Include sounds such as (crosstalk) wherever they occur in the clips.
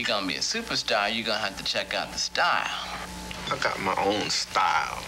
you're gonna be a superstar, you're gonna have to check out the style. I got my own style.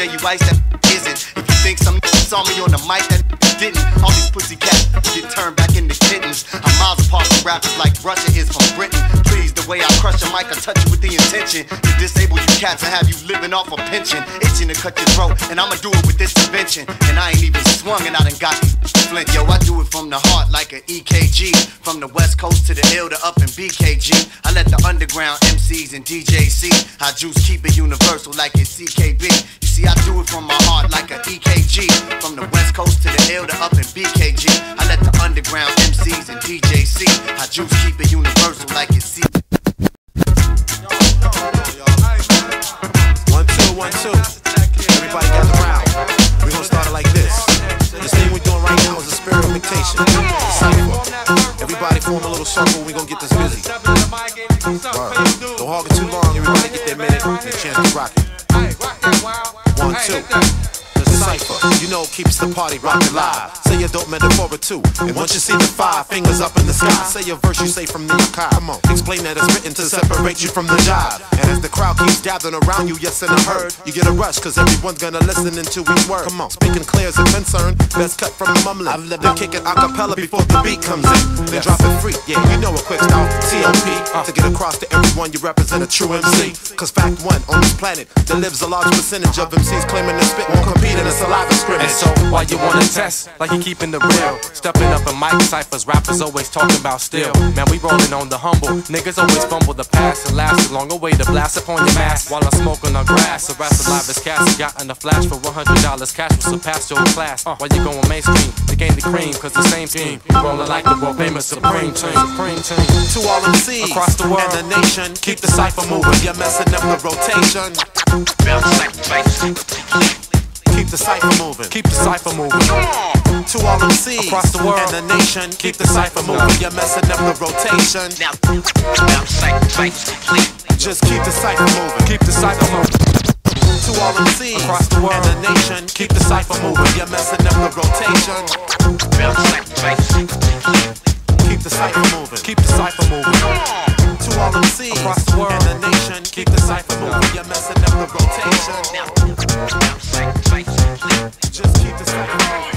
Ill is Ice, that isn't. If you think some (laughs) saw me on the mic, that (laughs) didn't. All these pussy cats (laughs) get turned back into kittens. I'm miles apart from rappers like Russia is from Britain. Please, the way I crush a mic, I touch you with the intention to disable you cats and have you living off a pension. Itching to cut your throat, and I'ma do it with this invention. And I ain't even swung and I done got flint. Yo, I do it from the heart like an EKG. From the west coast to the ill to up in BKG. I let the underground MCs and see how juice keep it universal like it's CKB. You see, I do it from my heart like an EKG. From the west coast to the ill to up in BKG. I let the underground MCs and DJs see how juice keep it universal like it's C. One, two, one, two. Everybody gather round. We're gonna start it like this. This thing we're doing right now is a spirit dictation. Cypher. Everybody form a little circle, we're gonna get this busy. Don't hog it too long, everybody get their minute a chance to rock it. One, two. Cipher, you know, keeps the party rocking live. Say your dope metaphor or two. And once you see the five fingers up in the sky, say a verse you say from the archive. Come on, explain that it's written to separate you from the jive. And as the crowd keeps gathering around you, yes, and I heard, you get a rush, cause everyone's gonna listen into each word. Come on, speaking clear as a concern, best cut from the mumbling. I've lived to kick it a cappella before the beat comes in. Then drop it free, yeah, you know a quick style, TLP. To get across to everyone, you represent a true MC. Cause fact one, on this planet, there lives a large percentage of MCs claiming to spit won't compete in a saliva scrimmage. And so, why you wanna test, like you keeping the real? Stepping up in mic ciphers, rappers always talking about still. Man, we rolling on the humble. Niggas always fumble the past and last a longer way to blast upon your mask while I'm smoking on grass. The rest of live is cast. Got in the flash for $100 cash will surpass your class. Uh. While you going mainstream to gain the cream, cause the same team rolling like the world famous Supreme Team. Supreme Team. To all MCs Across the world. and the nation, keep the cipher moving. You're messing up the rotation. Keep the cipher moving. Keep the cipher moving. To all MCs Across the world. and the nation, keep the cipher moving. You're messing up the rotation. Just keep the cipher moving. Keep the cipher moving. To all MCs Across the world. and the nation, keep the cipher moving. You're messing up the rotation. Keep the cipher moving. Keep the cipher moving. To all MCs Across the world. and the nation, keep the cipher moving. You're messing up the rotation. Just keep the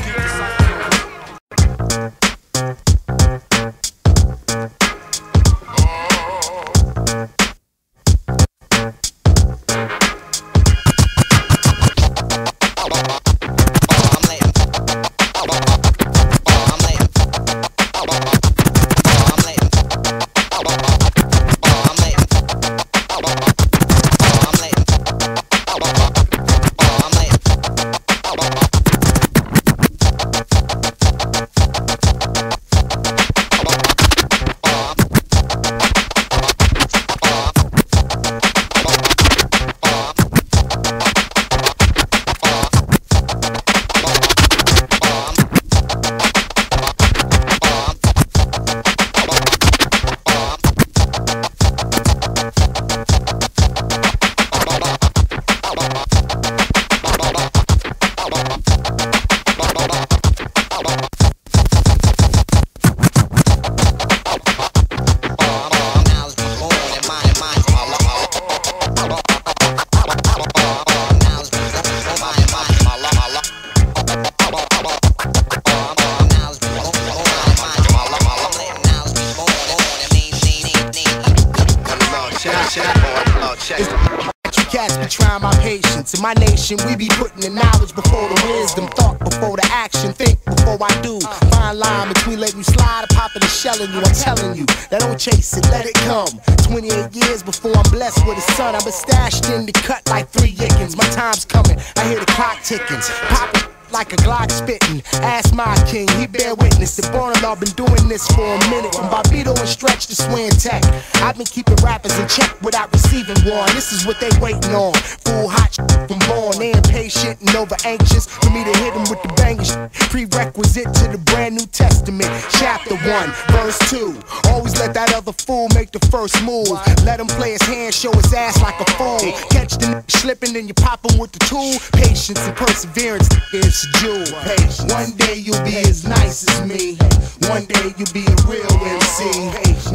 what they waiting on. Full hot from born. They impatient and over anxious for me to hit them with the bangers. Prerequisite to the brand new testament. Chapter 1, verse 2. Always let that other fool make the first move. Let him play his hand, show his ass like a fool. Catch the slipping, then you pop him with the tool. Patience and perseverance is it's a jewel. One day you'll be as nice as me. One day you'll be a real MC.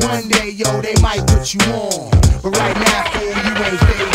One day, yo, they might put you on. But right now, fool, you ain't fading.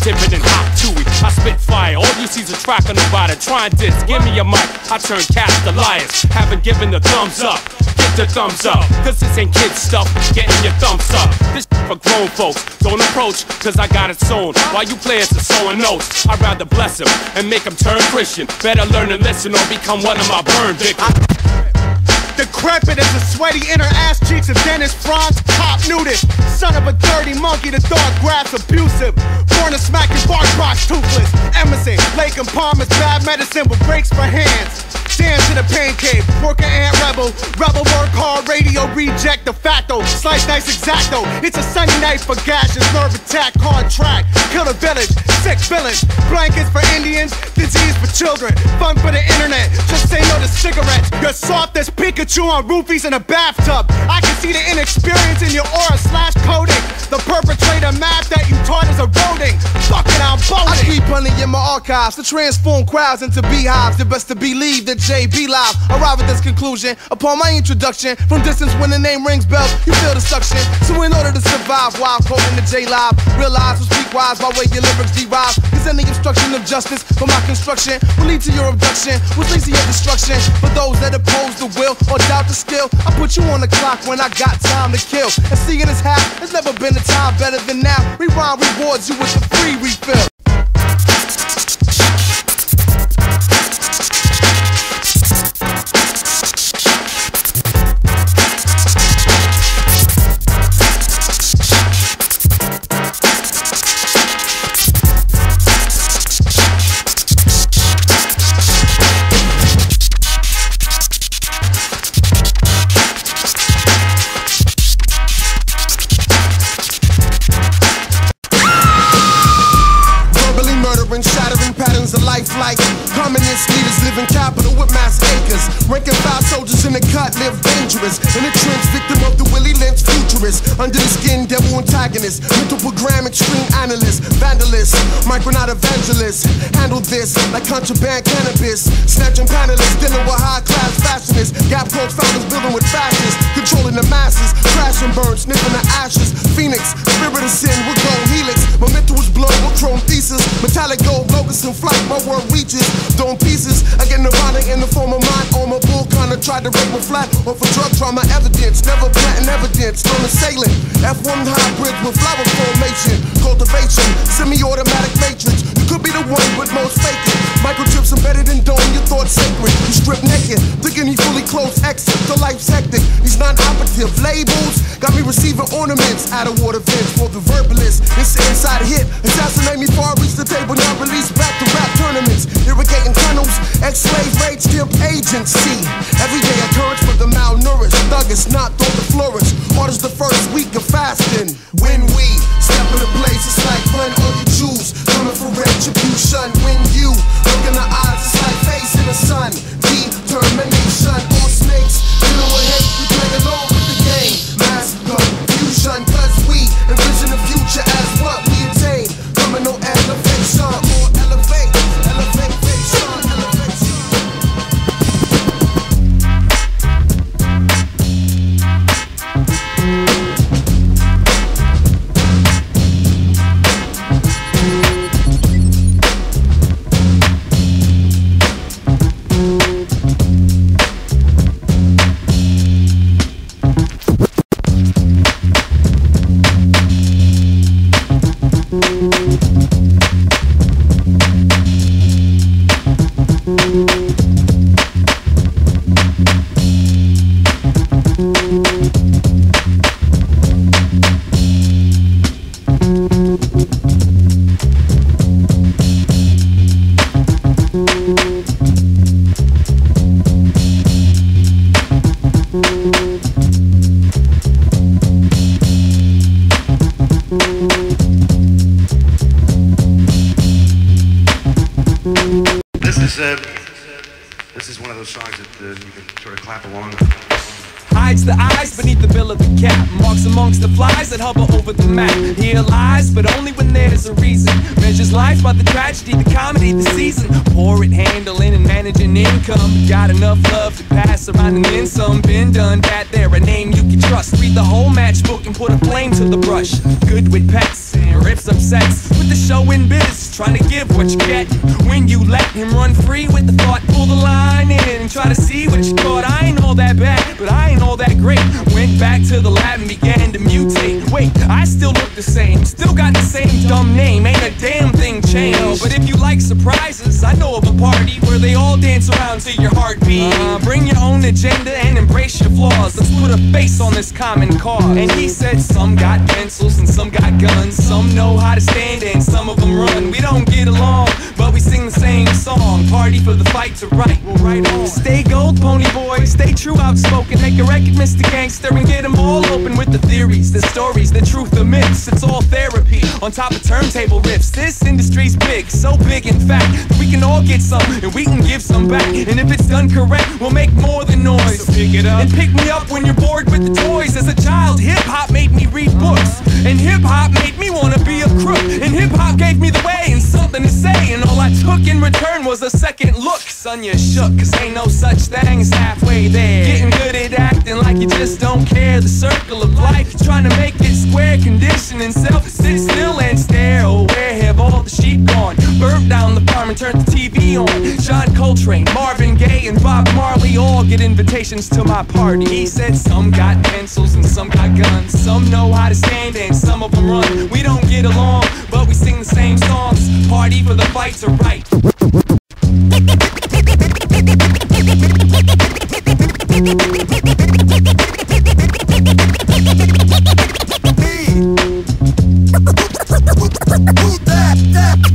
A lot different than hot chewy. I spit fire, all you see's a track on the rider. Try and diss, give me a mic, I turn cats to liars. Haven't given the thumbs up get the thumbs up. Cause this ain't kid stuff, getting your thumbs up. This for grown folks, don't approach, cause I got it sewn. While you players are sowing notes, I'd rather bless them and make them turn Christian. Better learn to listen or become one of my burn victims. Decrepit as a sweaty inner ass cheeks of Dennis Franz, top nudist. Son of a dirty monkey, the dog grabs abusive. Born to smack your bark box toothless. Emerson, Lake and Palmer's bad medicine with breaks for hands. Dance to the pancake, worker ant rebel. Rebel work hard, radio reject de facto. Slice nice exacto. It's a sunny night for gashes, nerve attack, contract. Kill the village, sick village. Blankets for Indians, disease for children. Fun for the internet, just say no to cigarettes. You're soft as Pikachu on roofies in a bathtub. I can see the inexperience in your aura slash coding. The perpetrator map that you taught is eroding. Fuck it, I'm I keep hunting in my archives to transform crowds into beehives. The best to believe that JB Live arrive at this conclusion upon my introduction. From distance, when the name rings bells, you feel the suction. So in order to survive while quoting the J Live, realize to speak wise by way your lyrics derive. Cause any obstruction of justice for my construction will lead to your abduction, which leads to your destruction. For those that oppose the will or doubt the skill, I put you on the clock when I got time to kill. And seeing as how there's never been a time better than now. Rewind rewards you with a free refill. Measures by the tragedy, the comedy, the season. Pour it, handling and managing income. Got enough love to pass around and then some. Been done that there, a name you can trust. Read the whole matchbook and put a flame to the brush. Good with pets and rips up sex. With the show in biz, trying to give what you get. When you let him run free with the thought, pull the line in and try to see what you caught. I ain't all that bad, but I ain't all that great. Went back to the lab and began to mutate. Wait, I still look the same, still got the same dumb name. Ain't a damn thing changed. But if you like surprises, I know of a party where they all dance around to your heartbeat. Uh, bring your own agenda and embrace your flaws. Let's put a face on this common cause. And he said some got pencils and some got guns. Some know how to stand and some of them run. We don't get along, but we sing the same song. Party for the fight to right. We'll right on. Stay gold, pony boy. Stay true, outspoken. Make a record, Mr. Gangster and get them all open with the theories, the stories, the truth, the myths. It's all therapy on top of turntable riffs. This industry's big, so big in fact that we can all get some and we can give some back. And if it's done correct, we'll make more than noise. So pick it up and pick me up when you're bored with the toys. As a child, hip hop made me read books, and hip hop made me wanna be a crook. And hip hop gave me the way and something to say, and all I took in return was a second look. Son, you shook, cause ain't no such thing as halfway there. Getting good at acting like you just don't care. The circle of life, trying to make it square. Conditioning self sit still and stare. Oh, have all the sheep gone? Burnt down the farm and turned the TV on. John Coltrane, Marvin Gaye, and Bob Marley all get invitations to my party. He said some got pencils and some got guns. Some know how to stand and some of them run. We don't get along, but we sing the same songs. Party for the fights are right. The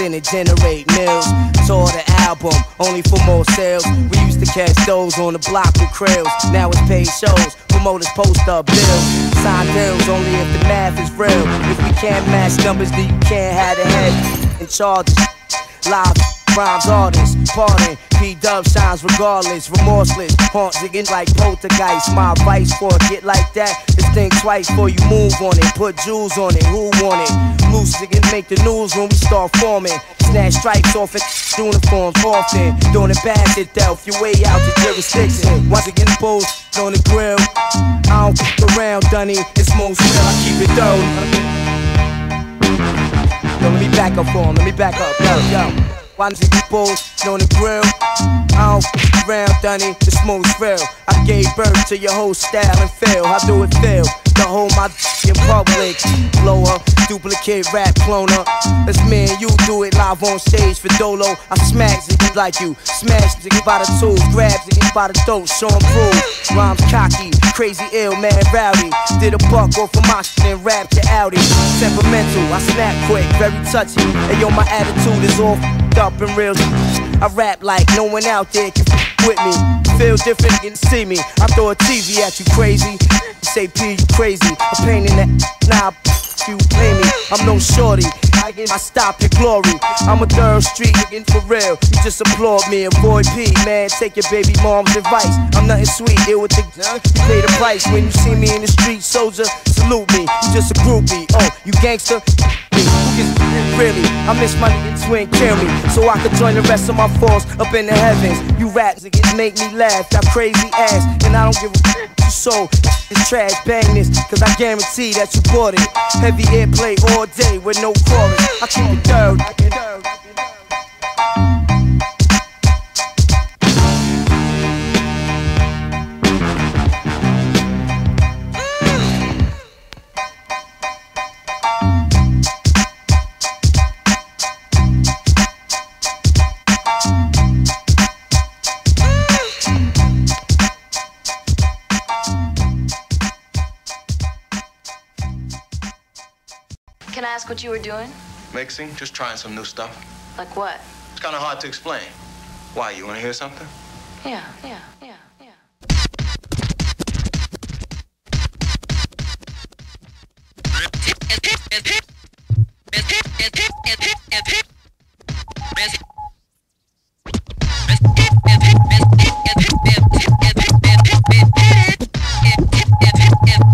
and generate mills. Tour the album, only for more sales. We used to catch those on the block with krills. Now it's paid shows, promoters post up bills. Sign deals only if the math is real. If we can't match numbers, then you can't have the head in charges. Live rhymes artists, pardon. P Dub shines regardless, remorseless. Haunt digging like poltergeist. My advice for a get like that is think twice before you move on it. Put jewels on it, who want it? Loose niggas make the news when we start forming. Snatch stripes off it, uniforms often. Doing it bad itself, your way out the jurisdiction. Once again, posed on the grill. I don't fuck around, Dunny. It's most real, I keep it though. Yo, let me back up for him. Let me back up. Yo, yo. Don't you on the grill? I don't around, Dunny, the smoke's real. I gave birth to your whole style and feel. How do it feel? To hold my in public. Blower, duplicate rap cloner. Let's me and you do it live on stage for Dolo. I smack niggas like you. Smash niggas by the tools. Grab niggas by the throat. 'em prove. Rhymes cocky, crazy ill, man rowdy. Did a buck of my shit and rap to Audi. Temperamental, I snap quick, very touchy. And yo, my attitude is all up and real. I rap like no one out there can with me. Feel different, you see me. I throw a TV at you, crazy. You say P, you crazy. A pain in that. Nah, you play me. I'm no shorty. I, stop your glory. I'm a third street nigga for real. You just applaud me. Avoid P, man. Take your baby mom's advice. I'm nothing sweet. Deal with the. You pay the price when you see me in the street, soldier. Salute me. You just a groupie. Oh, you gangster? Who really? I miss my nigga twin me. So I could join the rest of my foes up in the heavens. You rap niggas make me laugh. Got crazy ass. And I don't give a you so it's trash, bang this, cause I guarantee that you bought it. Heavy airplay all day with no chorus. I keep it third. Ask what you were doing? Mixing, just trying some new stuff. Like what? It's kind of hard to explain. Why, you want to hear something? Yeah, yeah, yeah.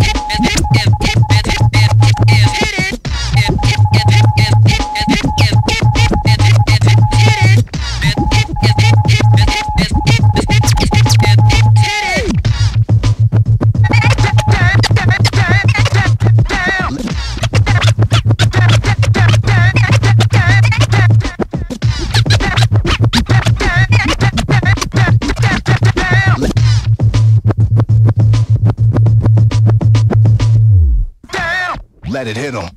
Let (laughs) it hit him.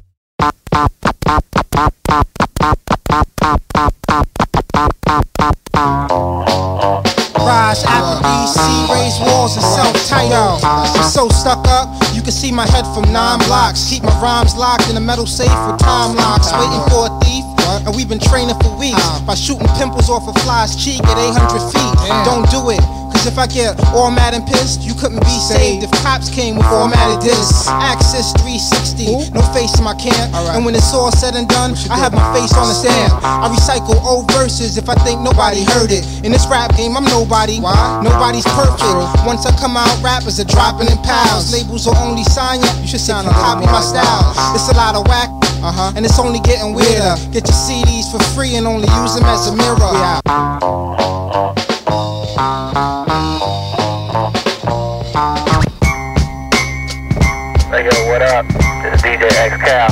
Rise, Applebee's, see, raise walls and self-titled. I'm so stuck up, you can see my head from nine blocks. Keep my rhymes locked in a metal safe with time locks. Waiting for a thief, and we've been training for weeks by shooting pimples off a fly's cheek at 800 feet. Don't do it. Cause if I get all mad and pissed, you couldn't be saved if cops came with formatted discs. Access 360, no face in my camp. And when it's all said and done, I have my face on the stand. I recycle old verses if I think nobody heard it. In this rap game, I'm nobody. Why? Nobody's perfect. Once I come out, rappers are dropping in piles. Labels will only sign you. You should sign a copy my style. It's a lot of whack. Uh-huh. And it's only getting weirder. Get your CDs for free and only use them as a mirror. What up? This is DJ X Cal,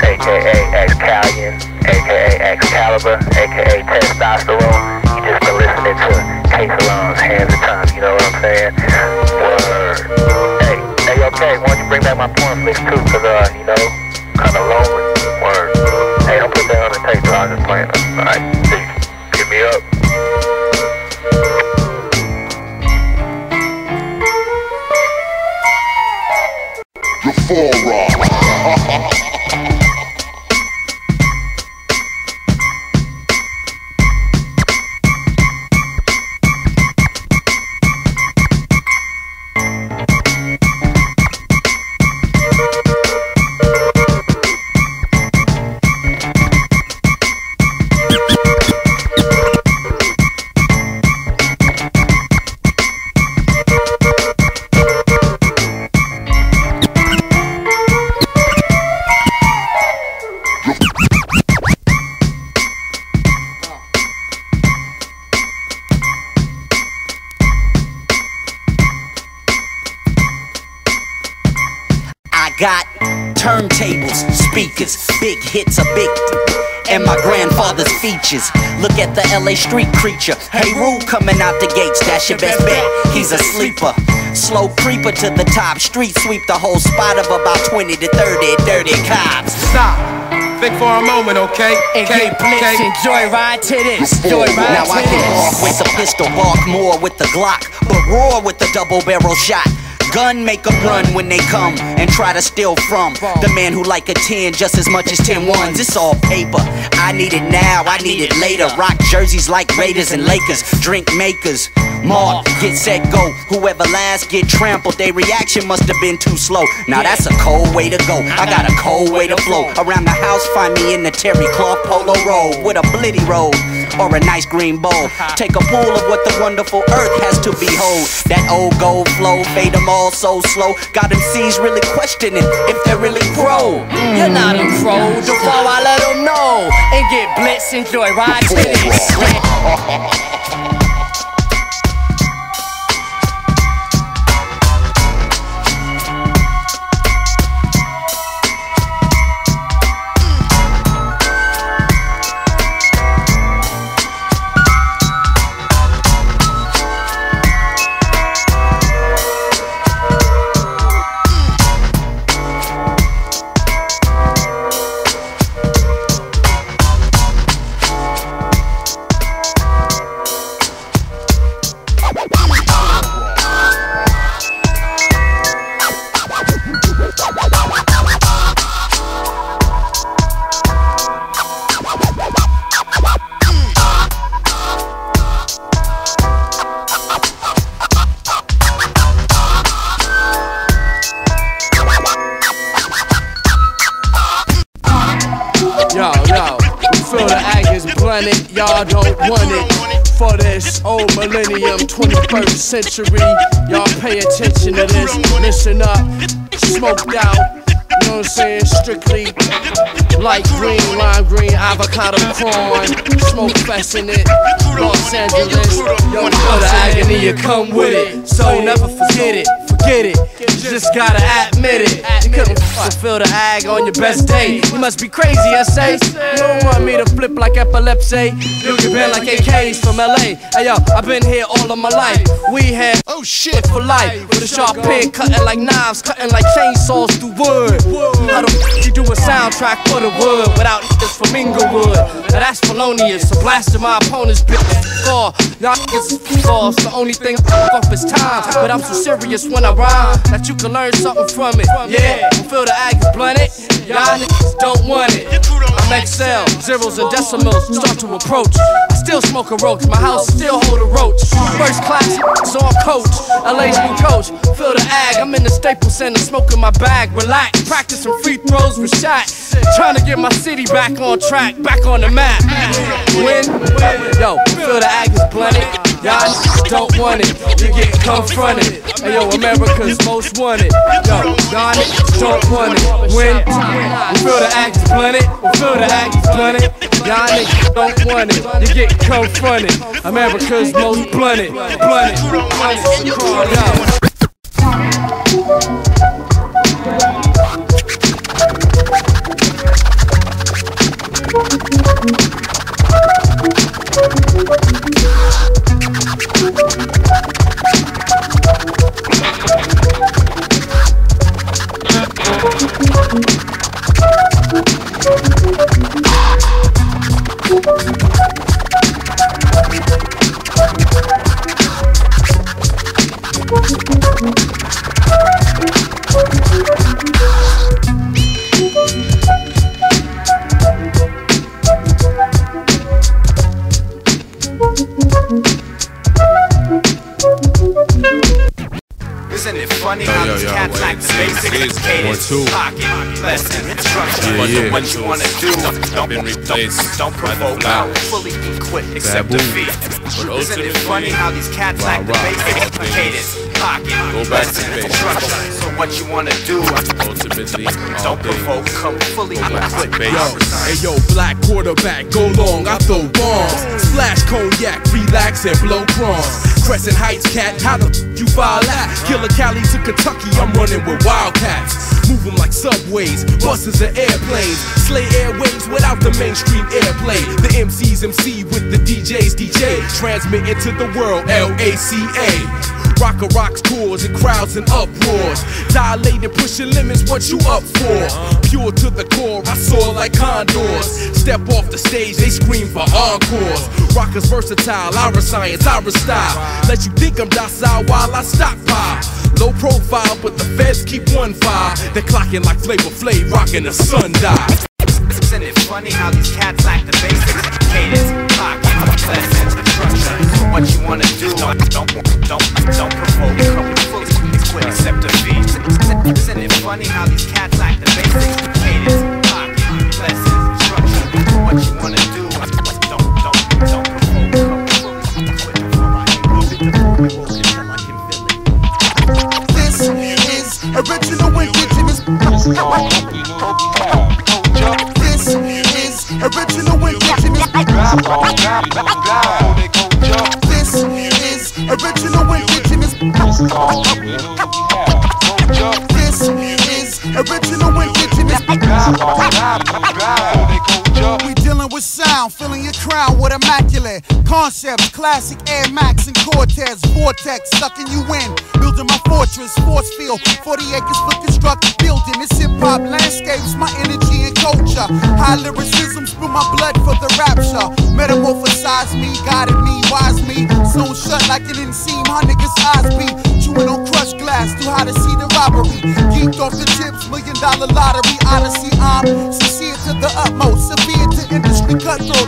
aka X Calian, aka Excalibur, aka Testosterone. You just been listening to K-Salaam's Hands of Time, you know what I'm saying? Word. Hey, hey, okay, why don't you bring back my porn flicks too, cause uh, you know, kinda lonely. Word. Hey, don't put that on the tape, I'm just playing. Alright, peace. Get me up. I big hits, a big and my grandfather's features. Look at the LA street creature. Hey, Rue coming out the gates, that's your best bet. He's a sleeper. Slow creeper to the top. Street sweep the whole spot of about 20 to 30 dirty cops. Stop. Think for a moment, okay? And Okay, get blitzed okay. joyride to this. Joyride Now I can this. bark with the pistol, walk more with the Glock, but roar with the double barrel shot. Gun make make 'em run when they come and try to steal from the man who like a 10 just as much as 10 ones. It's all paper. I need it now, I need it later. Rock jerseys like Raiders and Lakers, drink makers. Mark, get set, go. Whoever last get trampled, their reaction must have been too slow. Now that's a cold way to go. I got a cold way to flow. Around the house, find me in the terry cloth polo robe with a blitty robe or a nice green bowl. Take a pull of what the wonderful earth has to behold. That old gold flow, fade them all so slow. Got them C's really questioning if they're really pro. You're not a pro, before I let them know. And get blitzed and joyride to century, y'all pay attention to this. Listen up, smoked out. You know what I'm saying? Strictly light green, lime green, avocado corn, smoke fest in it. Los Angeles, yo, the agony, you come with it. So never forget it, forget it. You just gotta admit it. You couldn't fulfill the ag on your best day. You must be crazy, I say. You don't want me to flip like epilepsy. You bent like AKs from LA. Hey yo, I've been here all of my life. We had oh shit for life with a sharp pen, cutting like knives, cutting like chainsaws through wood. How the f you do a soundtrack for the wood without niggas from Inglewood? Now that's felonious. So blasting my opponent's bitch score. Y'all niggas f***offs. The only thing I f up is time. But I'm so serious when I rhyme that you can learn something from it. Yeah, feel the ag is blunted. Y'all niggas don't want it. I'm XL, zeros and decimals start to approach. I still smoke a roach, my house still hold a roach. First class is on coach, LA's new coach. Feel the ag, I'm in the Staples Center smoking my bag. Relax, practicing free throws with shot. Trying to get my city back on track, back on the map. Win, yo, feel the ag is blunted. Y'all don't want it, you get confronted. Hey yo, America's most wanted. Yo, y'all niggas don't want it. Win, we feel the ag is blunted. We feel the ag is blunted. Y'all don't want it, you get confronted. America's most blunted, blunted, blunted. Yo. Isn't it funny how Yo, these yo, cats lack the this basic cadence, pocket, lesson, instruction, Yeah, yeah. what you wanna do, don't, been replaced don't provoke, flower. fully equipped, Baboon. defeat. Isn't it funny how these cats lack the Rah, rah, basic cadence, pocket, Go back to lesson, basics. instruction, so what you wanna do, Ultimately, don't provoke, come fully go back to equipped. basics. Hey yo, black quarterback, go long, I throw bombs. Splash cognac, relax and blow crumbs. Crescent Heights cat, how the f- you file that? Killer Cali to Kentucky, I'm running with Wildcats. Move 'em like subways, buses and airplanes. Slay airways without the mainstream airplay. The MCs MC with the DJs DJ. Transmit into the world, L-A-C-A. Rock a rocks tours and crowds in uproars. Dilated, pushing limits, what you up for? Pure to the core, I soar like condors. Step off the stage, they scream for encores. Rockers versatile, Ira science, Ira style. Let you think I'm docile while I stockpile. Low profile, but the feds keep one fire. They're clocking like Flavor Flav, rocking the sundial. Isn't it funny how these cats lack the basics? Cadence, pocket, lessons, structure. What you wanna do? Don't, don't, don't, don't provoke. Come fully, it's quick, accept defeat. Isn't it funny how these cats lack the basics? Cadence, pocket, lessons, structure. What you wanna do? Don't, don't, don't provoke. Come fully, it's quick, before I provoke until I can feel it. This is original indigenous. Indigenous. This is original indigenous. This is original sound, filling your crown with immaculate concepts, classic Air Max and Cortez, Vortex, sucking you in, building my fortress, force field, 40 acres for construct, building this hip hop landscapes, my energy and culture. High lyricism, spill my blood for the rapture. Metamorphosize me, guided me, wise me, sewn shut like an inseam, how niggas eyes be. Chewing on crushed glass, too high to see the robbery. Geeked off the chips, million dollar lottery, odyssey. I'm sincere to the utmost, severe to industry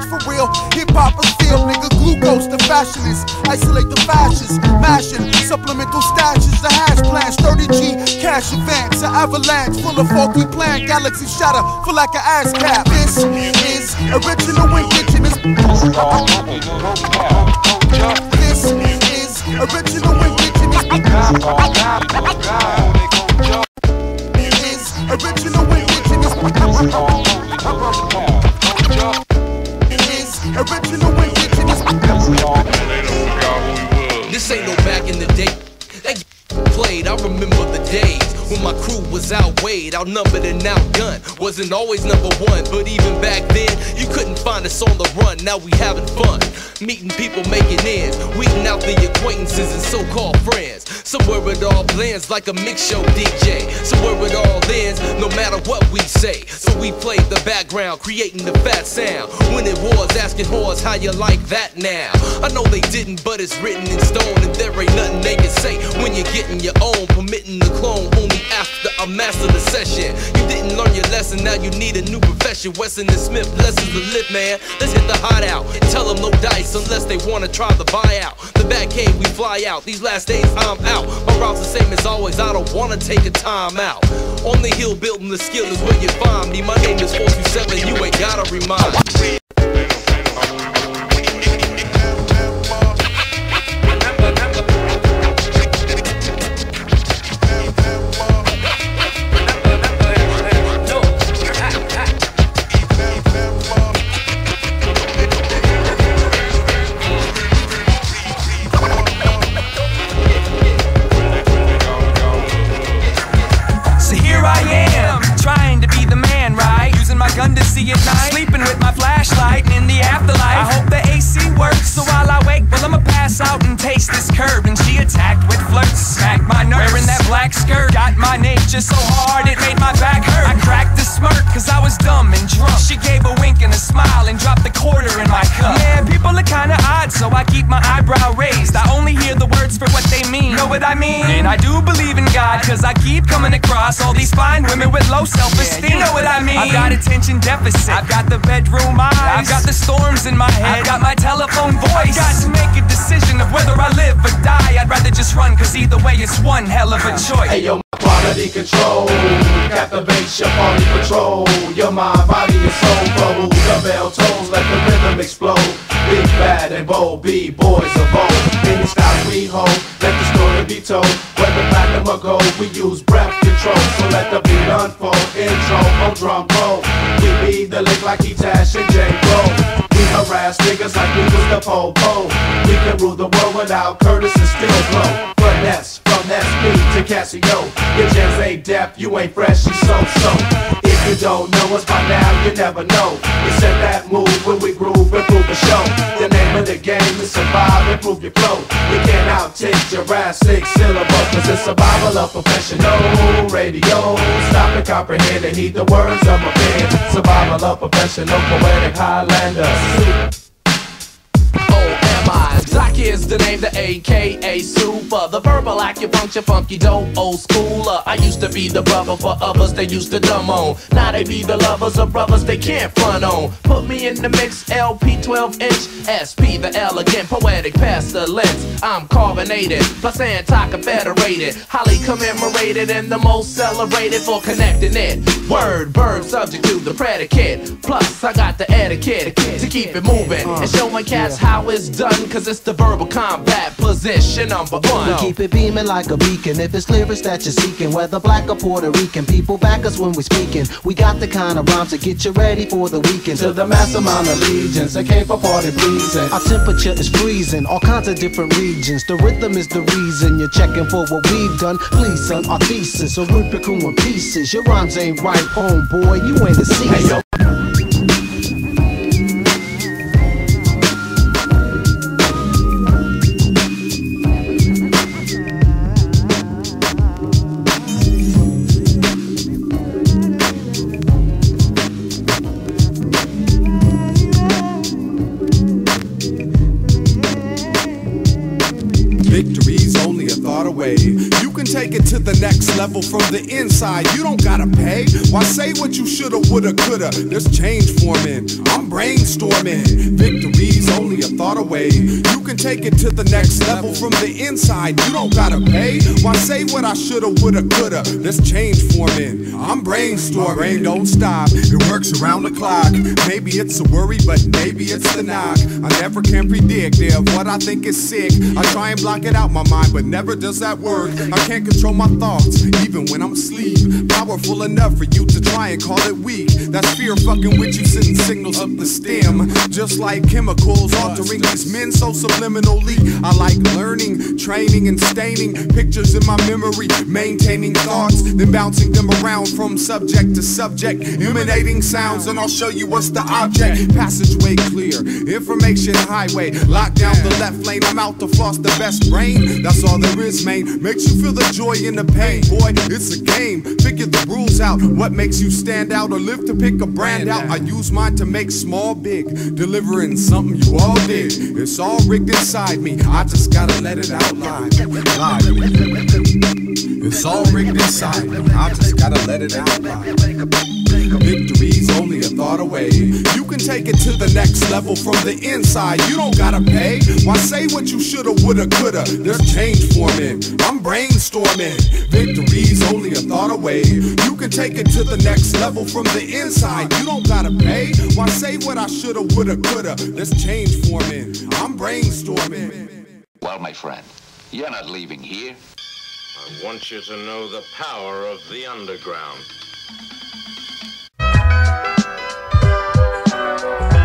for real. Hip hop is feel, nigga, glucose, the fashionists. Isolate the fascists, mashing supplemental stashes, the hash plans, 30G, cash advance, an avalanche full of faulty plan, galaxy shatter, full like an ass cap. This is original indigenous. This is original indigenous. Is original indigenous. Is original indigenous. This ain't no back in the day. That (laughs) played, I remember the days when my crew was outweighed, outnumbered and outgunned. Wasn't always number one, but even back then, you couldn't find us on the run. Now we having fun, meeting people, making ends, weeding out the acquaintances and so-called friends. Somewhere it all blends like a mix show DJ. Somewhere it all ends, no matter what we say. So we played the background, creating the fat sound. When it was asking whores how you like that now. I know they didn't, but it's written in stone, and there ain't nothing they can say when you're getting your own. Permitting the clone only after I master the session. You didn't learn your lesson, now you need a new profession. Wesson and Smith, lessons to live, man. Let's hit the hot out. Tell them no dice unless they wanna try the buyout. The back cave, we fly out. These last days, I'm out. My route's the same as always, I don't wanna take a time out. On the hill, building the skill is where you find me. My name is 427, you ain't gotta remind nature so hard it made my back hurt. I cracked a smirk, cause I was dumb and drunk. She gave a so I keep my eyebrow raised. I only hear the words for what they mean. Know what I mean? And I do believe in God, cause I keep coming across all these fine women with low self-esteem. you know what I mean? I've got attention deficit. I've got the bedroom eyes. I've got the storms in my head. I've got my telephone voice. I've got to make a decision of whether I live or die. I'd rather just run, cause either way it's one hell of a choice. Hey yo, quality control, captivates your party patrol. Your mind, body, and soul bubble. The bell tolls, let the rhythm explode. Big bad and bold, be boys of old. Any style we hold, let the story be told. Whether platinum or gold, we use breath control. So let the beat unfold. Intro on drum roll. We be the lick like Etash and J. Roll. We harass niggas like we was the po-po. We can rule the world without Curtis and still blow. Finesse from SP to Casio. Your jams ain't deaf, you ain't fresh, you. If you don't know us by now, you never know. We set that move when we groove and prove a show. The name of the game is survive and prove your flow. We can't outtake Jurassic syllable, cause it's survival of professional radio. Stop and comprehend and heed the words of my pen. Survival of professional poetic Highlander. Oh. Doc is the name, the AKA Super. The verbal acupuncture, funky dope, old schooler. I used to be the brother for others they used to dumb on. Now they be the lovers of brothers they can't front on. Put me in the mix, LP 12 inch, SP the elegant, poetic pestilence. I'm carbonated, plus anti-confederated. Highly commemorated and the most celebrated for connecting it. Word, verb, subject to the predicate. Plus, I got the etiquette to keep it moving uh, and showing cats how it's done, cause it's the verbal combat position number one. We keep it beaming like a beacon. If it's lyrics that you're seeking, whether black or Puerto Rican, people back us when we're speaking. We got the kind of rhymes to get you ready for the weekend. To the mass amount of legions that came for party pleasing. Our temperature is freezing, all kinds of different regions. The rhythm is the reason you're checking for what we've done. Please, son, our thesis, a Rubicon in pieces. Your rhymes ain't right, homeboy. You ain't a season. Victory's a take it to the next level from the inside. You don't gotta pay. Why say what you shoulda, woulda, coulda? There's change forming. I'm brainstorming. Victory's only a thought away. You can take it to the next level from the inside. You don't gotta pay. Why say what I shoulda, woulda, coulda? There's change forming. I'm brainstorming. Brain don't stop. It works around the clock. Maybe it's a worry, but maybe it's the knock. I never can predict if what I think is sick. I try and block it out my mind, but never does that work. I can't control my thoughts, even when I'm asleep. Powerful enough for you to try and call it weak. That's fear fucking with you, sending signals up the stem. Just like chemicals altering these men so subliminally. I like learning, training, and staining pictures in my memory, maintaining thoughts, then bouncing them around from subject to subject, emanating sounds, and I'll show you what's the object. Passageway clear, information highway, lock down the left lane. I'm out to floss the best brain. That's all there is, man. Makes you feel the joy and the pain, boy. It's a game. Figure the rules out. What makes you stand out or live to pick a brand out? I use mine to make small big, delivering something you all dig. It's all rigged inside me. I just gotta let it out live. live. It's all rigged inside me. I just gotta let it out live. Victory's only a thought away. You can take it to the next level from the inside. You don't gotta pay. Why say what you shoulda, woulda, coulda? There's change forming. I'm brainstorming. Victory's only a thought away. You can take it to the next level from the inside. You don't gotta pay. Why say what I shoulda, woulda, coulda? There's change forming. I'm brainstorming. Well, my friend, you're not leaving here. I want you to know the power of the underground. Yeah.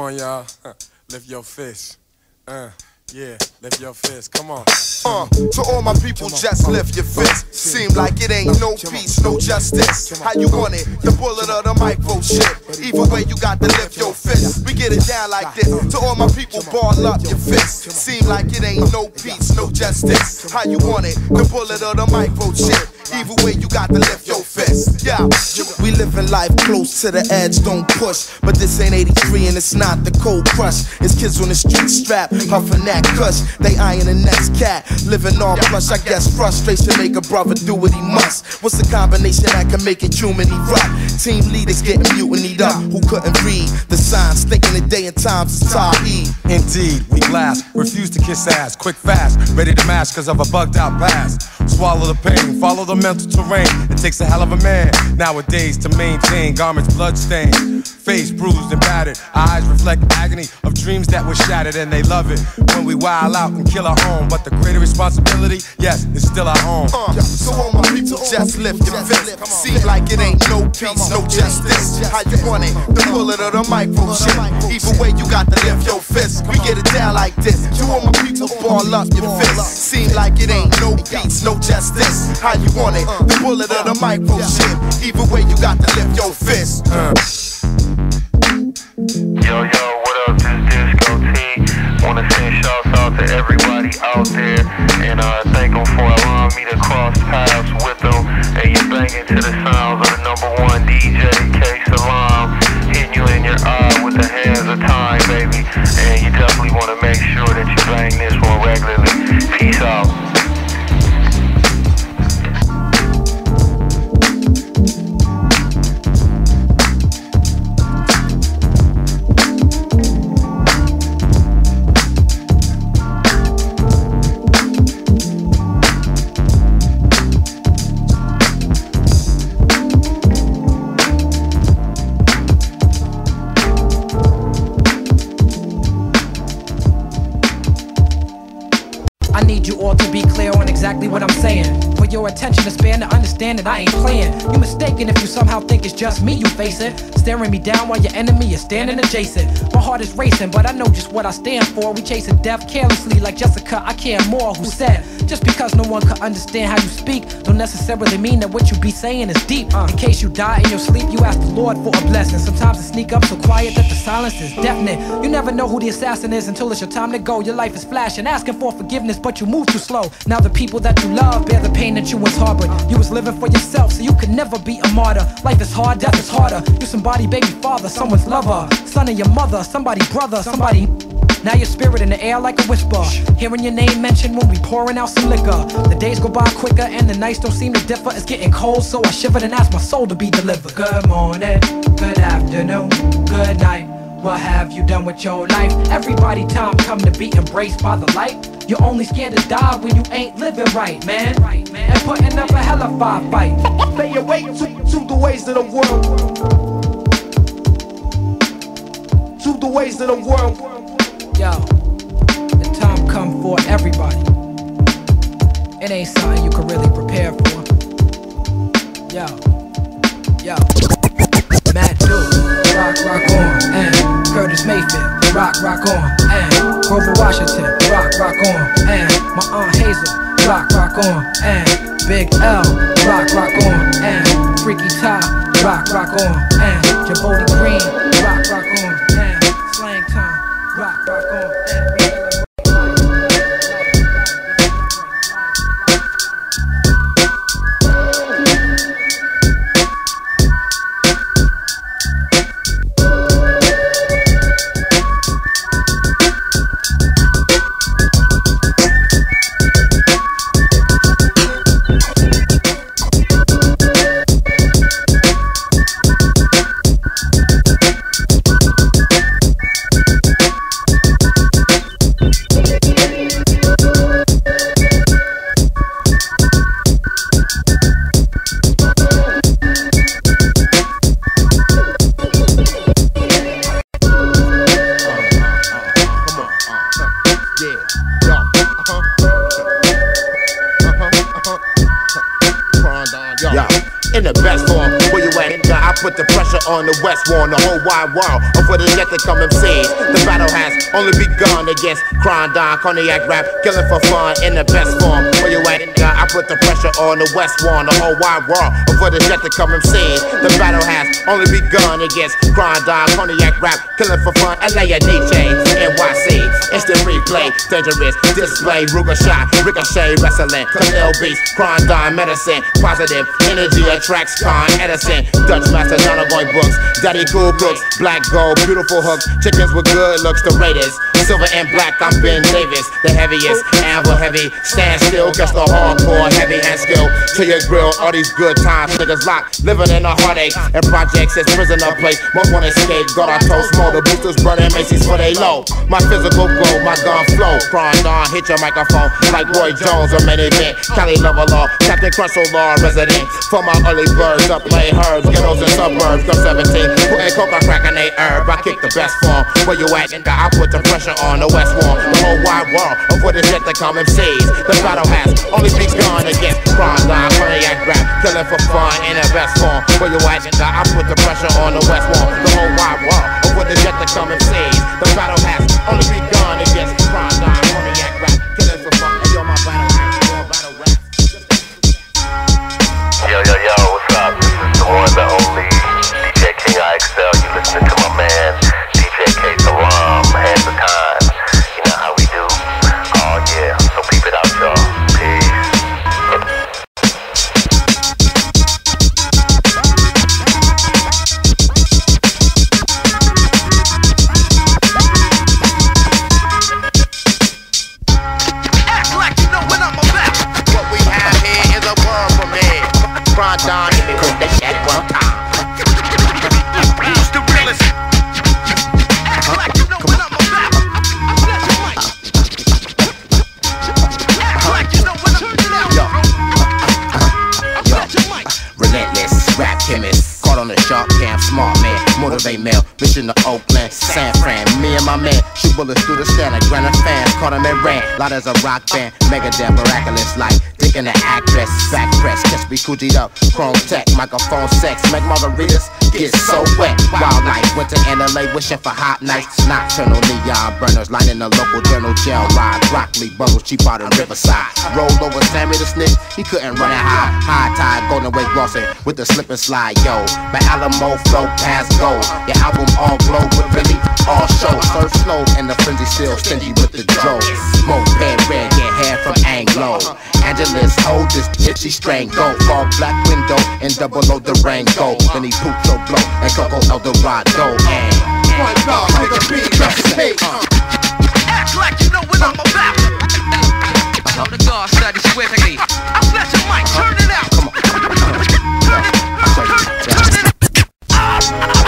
On, y'all. Lift your fist. Uh. Yeah, lift your fist. Come on. Uh, to all my people, just lift your fist. Seem like it ain't no peace, no justice. How you want it? The bullet or the micro shit. Either way, you got to lift your fist. We get it down like this. To all my people, ball up your fist. Seem like it ain't no peace, no justice. How you want it? The bullet or the micro shit. Either way, you got to lift your fist. Yeah, we living life close to the edge, don't push. But this ain't 83 and it's not the cold crush. It's kids on the street strap, huffing that cuss. They eyeing the next cat, living on plush. I guess frustration make a brother do what he must. What's the combination that can make it human erupt? Team leaders getting mutinied up, who couldn't read the signs, thinking the day and times is Tahi. Indeed, we last, refuse to kiss ass, quick fast, ready to mash cause of a bugged out past. Swallow the pain, follow the mental terrain. It takes a hell of a man nowadays to maintain garments bloodstained, face bruised and battered. Our Eyes reflect agony of dreams that were shattered, and they love it when we wild out and kill our own. But the greater responsibility, yes, it's still our own. Uh, so all my people just lift your fist. Seem like it ain't no peace, no justice. How you want it? The bullet or the micro shit. Either way, you got to lift your fist. We get it down like this. You all my people ball up your fist. Seem like it ain't no peace, no justice. How you want it? The bullet or the micro shit. Either way, you got to lift your fist. Yo, yo, what up? This Disco T. Wanna send shouts out to everybody out there and uh, thank them for allowing me to cross paths with them. And you're banging to the sounds of the number one DJ, K Salam, hitting you in your eye with the hands of time, baby. And you definitely wanna make sure that you bang this one regularly. Peace out. To be clear on exactly what I'm saying. Your attention to span to understand that I ain't playing. You mistaken if you somehow think it's just me you facing. Staring me down while your enemy is standing adjacent. My heart is racing, but I know just what I stand for. We chasing death carelessly like Jessica, I care more. Who said, just because no one could understand how you speak, don't necessarily mean that what you be saying is deep. Uh. In case you die in your sleep, you ask the Lord for a blessing. Sometimes it sneak up so quiet that the silence is deafening. You never know who the assassin is until it's your time to go. Your life is flashing, asking for forgiveness, but you move too slow. Now the people that you love bear the pain that you once harbored. You was living for yourself, so you could never be a martyr. Life is hard, death is harder. You somebody baby father, someone's lover, son of your mother, somebody brother, somebody. Now your spirit in the air like a whisper. Hearing your name mentioned when we pouring out some liquor. The days go by quicker and the nights don't seem to differ. It's getting cold, so I shivered and asked my soul to be delivered. Good morning, good afternoon, good night. What have you done with your life? Everybody time come to be embraced by the light. You're only scared to die when you ain't living right, man. And putting up a hella five fight. Stay awake to, to the ways of the world. To the ways of the world. Yo, the time come for everybody. It ain't something you can really prepare for. Yo, yo. Matt Duke, rock, rock on, and Curtis Mayfield, rock, rock on, and Grover Washington, rock, rock on, and my Aunt Hazel, rock, rock on, and Big L, rock, rock on, and Freaky Tah, rock, rock on, and Jabody Green, put the on the West Wall, the whole wide world. Or for the yet to come and see. The battle has only begun against crime, Don, cognac rap, killing for fun in the best form. Where you at? Nigga, I put the pressure on the West Wall, the whole wide world. Or for the yet to come and see. The battle has only begun against crime, Don, cognac rap, killing for fun. LA and DJ, NYC, instant replay, dangerous display, Ruger shot, ricochet, wrestling, Canal Beast, crime, Don, medicine, positive energy attracts con Edison, Dutch master, Donald Boy Daddy Cool Brooks, Black Gold, beautiful hooks, chickens with good looks, the Raiders, silver and black, I'm Ben Davis, the heaviest, anvil heavy, stand still, catch the hardcore, heavy and skill, to your grill, all these good times, niggas locked, living in a heartache, and projects is prisoner place, most wanna escape, got our toast more, the boosters burning Macy's for they low, my physical glow, my gun flow, crying on, hit your microphone, like Roy Jones or many event, Cali level law, Captain Crunchel law resident, for my early birds, up play herbs, ghettos and suburbs, 17, putting coca crack in they herb, I kick the best form, where you at, and I put the pressure on the West Wall, the whole wide world, of what is yet to come MCs, the battle has only begun against crime, line, cognac rap, killing for fun in the best form, where you at, and I put the pressure on the West Wall, the whole wide world, of what is yet to come MCs, the battle has only begun against crime, line, cognac rap, killing for fun, and yo, my battle. Yo, yo, yo, what's up? This is the one, the only smart man, motivate male. Mission to Oakland, San Fran. Me and my man shoot bullets through the stand like granite fans. Caught him and ran, loud as a rock band. Megadeth, miraculous like Dick and the actress. Back press, catch me coochied up. Chrome tech, microphone sex. Make margaritas get so wet. Wildlife, winter in LA, wishing for hot nights. Nocturnal neon burners lining the local journal jail ride. Broccoli bundles cheap out in Riverside. Rolled over Sammy the snitch, he couldn't run it high. High tide, golden way glossing with the slip and slide, yo. My Alamo flow past gold. Your album all glow with Billy, all show. Surf slow and the frenzy still stingy with the Joe. Smoke red, red, get hair from Anglo. Angeles, hold this itchy strain, go. Fog black window and double load the rain, go. Then he poop so blow and Coco Eldorado. And One dog, nigga, beat recipe. Act like you know what I'm about. Show the guard study swiftly. I flash your mic, turn it out. Come on. Yo,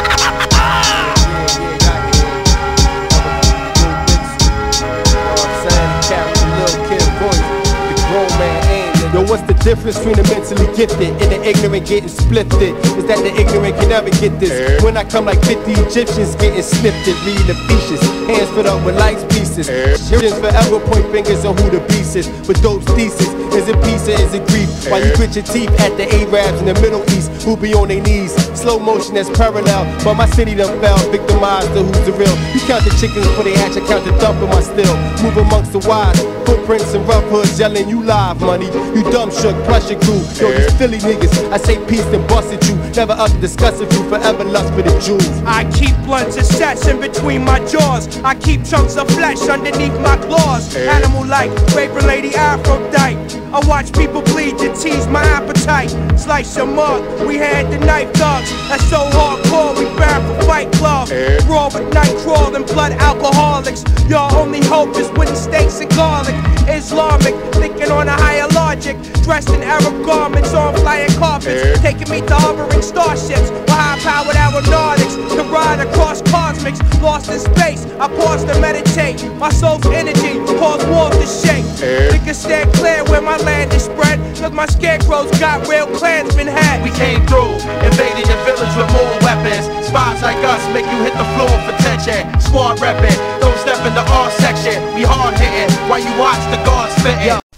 what's the difference between the mentally gifted and the ignorant getting splifted? Is that the ignorant can never get this? Eh. When I come like 50 Egyptians getting and reading the features, hands put up with lights pieces. Eh. Shirts forever point fingers on who the beast is. But dope's thesis is it peace or is it grief? While you eh. grit your teeth at the Arabs in the Middle East who be on their knees. Slow motion that's parallel, but my city done fell, victimized to who's the real. You count the chickens for they hatch, I count the dump in my still. Move amongst the wise, footprints and rough hoods yelling you live money. You dumb shook, plus your crew. Yo, these Philly niggas, I say peace then busted you. Never up to discuss if you forever lust for the jewels. I keep blunts and sets in between my jaws. I keep chunks of flesh underneath my claws. Animal like raper lady Aphrodite. I watch people bleed to tease my appetite. Slice your mug, we had the knife thugs. That's so hardcore, we bound for fight club. Eh? Raw with night crawl and blood alcoholics. Your only hope is wooden steaks and garlic. Islamic, thinking on a higher logic. Dressed in Arab garments on flying carpets. Eh? Taking me to hovering starships with high powered aeronautics. To ride across cosmics, lost in space. I pause to meditate. My soul's energy cause walls to shake. Eh? Niggas stand clear where my land is spread. Cause my scarecrows got real clansmen hat. We came through, invaded your village with more weapons. Spots like us make you hit the floor for tension. Squad reppin', don't step in the R section. We hard hitting while you watch the guards spittin'.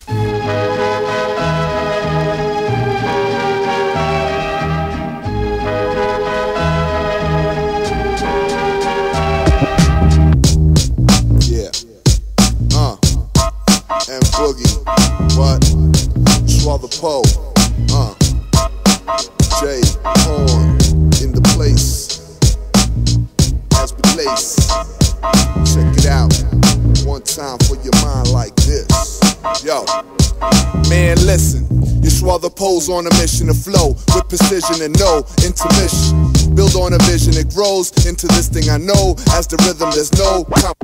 On a mission to flow with precision and no intermission. Build on a vision, it grows into this thing I know. As the rhythm, there's no comp-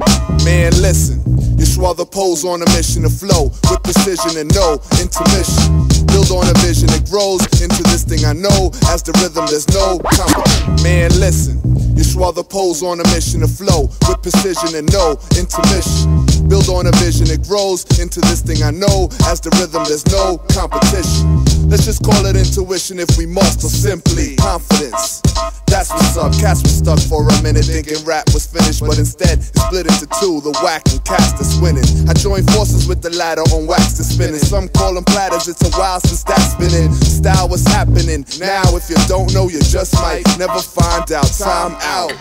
Man, listen. You Yeshua the pose on a mission to flow with precision and no intermission. Build on a vision, it grows into this thing I know. As the rhythm, there's no comp- Man, listen. Yeshua the pose on a mission to flow with precision and no intermission. Build on a vision, it grows into this thing I know. As the rhythm, there's no competition. Let's just call it intuition if we must, or simply confidence. That's what's up. Cats was stuck for a minute thinking rap was finished, but instead it split into two. The whack and cast is winning. I joined forces with the ladder on wax to spinning. Some call them platters. It's a while since that's spinning. Style was happening. Now if you don't know, you just might never find out. Time out.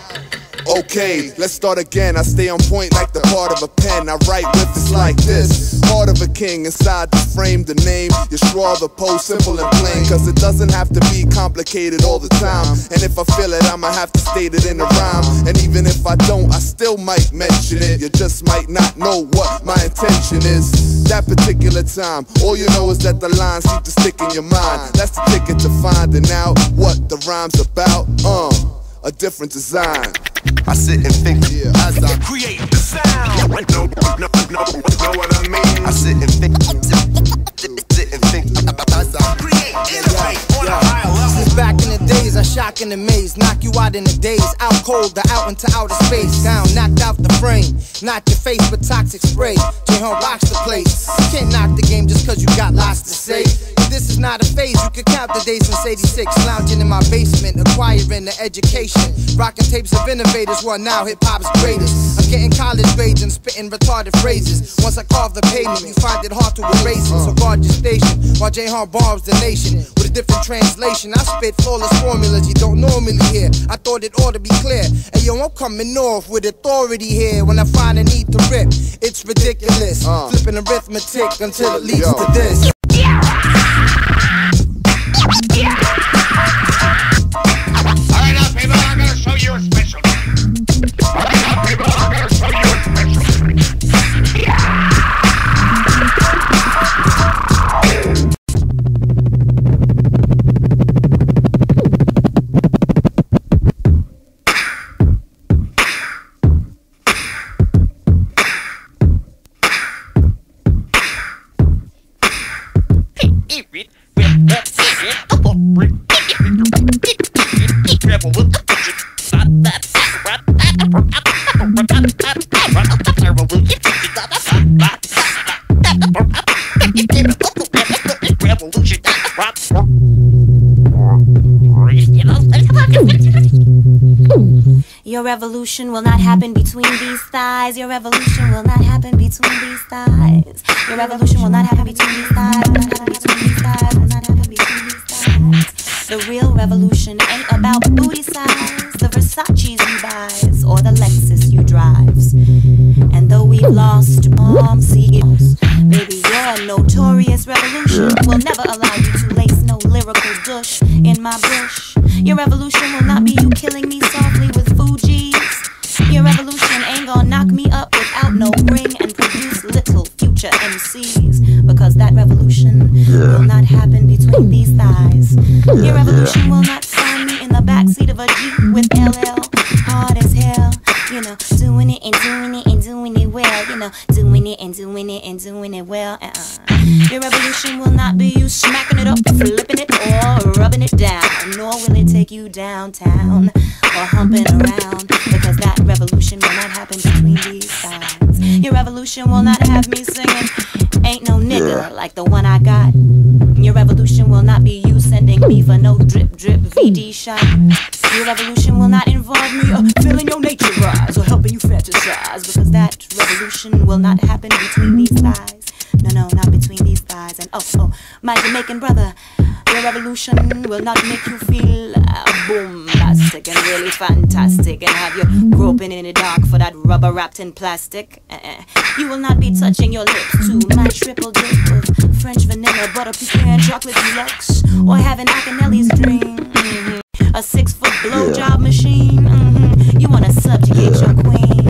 Okay, let's start again. I stay on point like the part of a pen. I write with it's like this. Heart of a king inside the frame, the name. Yeshua the post, simple and plain. Cause it doesn't have to be complicated all the time. And if I feel it, I'ma have to state it in a rhyme. And even if I don't, I still might mention it. You just might not know what my intention is. That particular time, all you know is that the lines seem to stick in your mind. That's the ticket to finding out what the rhyme's about. Uh, a different design. I sit and think yeah. as I create the sound. No, no, no, no, know what I mean? I sit and think, sit and think as I create, innovate on a higher level. Back in I shock and amaze, knock you out in the daze. out cold, the out into outer space, down, knocked out the frame, Not your face with toxic spray. J-Hum rocks the place. You can't knock the game just cause you got lots to say. If this is not a phase, you can count the days since 86, lounging in my basement, acquiring the education, rocking tapes of innovators who are now hip hop's greatest. I'm getting college grades and spitting retarded phrases. Once I carve the pavement, you find it hard to erase it. So guard your station while J-Hum bombs the nation with a different translation. I spit flawless formulas you don't normally hear. I thought it ought to be clear. And yo, I'm coming off with authority here when I find a need to rip. It's ridiculous. Uh. Flipping arithmetic until it leads to this. Alright now people, I'm gonna show you a special. Alright now people, I'm gonna show you a special. Your revolution will not happen between these thighs. Your revolution will not happen between these thighs. Your revolution will not happen between these thighs. The real revolution ain't about booty size, the Versace's you buys, or the Lexus you drives. And though we've lost all CEOs, baby, your notorious revolution will never allow you to lace no lyrical dush in my bush. Your revolution will not be you killing me softly. Your revolution ain't gonna knock me up without no ring and produce little future MCs. Because that revolution will not happen between these thighs. Your revolution will not find me in the backseat of a Jeep with LL. Hard as hell, you know, doing it and doing it and doing it well, you know, doing it and doing it and doing it well. Uh-uh. Your revolution will not be you smacking it up, flipping it, or rubbing it down. Nor will it take you downtown or humping around. Because that revolution will not happen between these sides. Your revolution will not have me singing, Ain't no nigga like the one I got. Your revolution will not be you sending me for no drip drip VD shot. Your revolution will not involve me uh, filling your nature rise or helping you fantasize. Because that revolution will not happen between these thighs. No, no, not between these thighs. And oh, oh, my Jamaican brother, your revolution will not make you feel uh, bombastic and really fantastic and have you groping in the dark for that rubber wrapped in plastic. Uh-uh. You will not be touching your lips to my triple dip of French vanilla, butter pecan, chocolate deluxe, or having Akinyele's dream. Mhm. A six foot blowjob machine. mhm. You wanna subjugate your your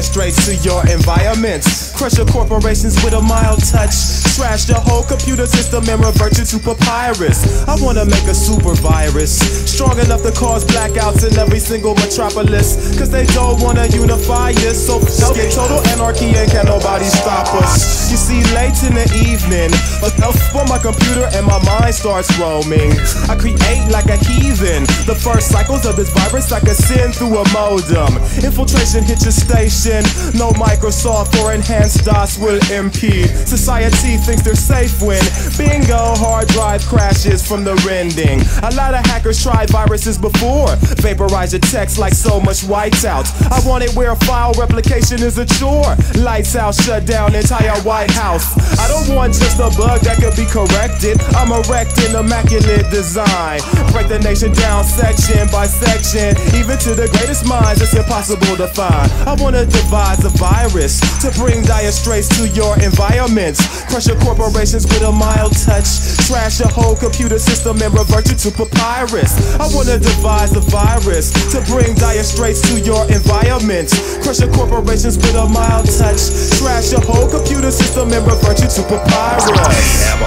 dire straits to your environment. Crush your corporations with a mild touch. Trash your whole computer system and revert you to papyrus. I wanna make a super virus strong enough to cause blackouts in every single metropolis. Cause they don't wanna unify us. So get total anarchy and can nobody stop us. You see, late in the evening, enough for my computer and my mind starts roaming. I create like a heathen. The first cycles of this virus I can send through a modem. Infiltration hit your station. No Microsoft or enhanced DOS will impede. Society thinks they're safe when bingo hard drive crashes from the rending. A lot of hackers tried viruses before. Vaporize your text like so much whiteout. I want it where file replication is a chore. Lights out, shut down entire White House. I don't want just a bug that could be corrected. I'm erecting immaculate design. Break the nation down section by section. Even to the greatest minds, it's impossible to find. I wanna devise a virus to bring dire straits to your environments. Crush your corporations with a mild touch. Trash your whole computer system and revert you to papyrus. I wanna devise a virus to bring dire straits to your environment. Crush your corporations with a mild touch. Trash your whole computer system and revert you to papyrus.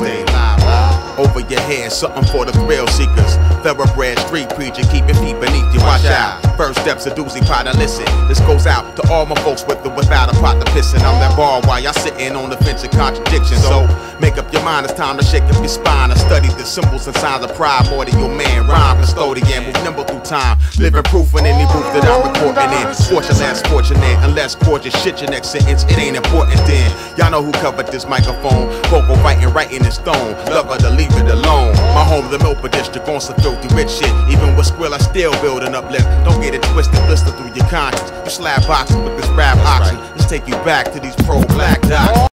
With live, live. Over your head, something for the thrill seekers. Thoroughbred street preacher, keeping feet beneath you. Watch out. First steps a doozy pot, now listen. This goes out to all my folks with or without a pot to pissin'. I'm that bar while y'all sitting on the fence of contradiction. So make up your mind, it's time to shake up your spine. I study the symbols and signs of pride more than your man. Rhyme custodian, move nimble through time. Living proof in any booth that I'm recording in. Fortune less fortunate, unless gorgeous shit your next sentence, it ain't important then. Y'all know who covered this microphone. Vocal writing, writing in stone. Lover to leave it alone. My home, the Milpa district, on some filthy rich shit. Even with Squill, I still build an uplift. Don't get it twisted, blister through your conscience. You slap boxing with this rap oxy. Let's take you back to these pro black dots.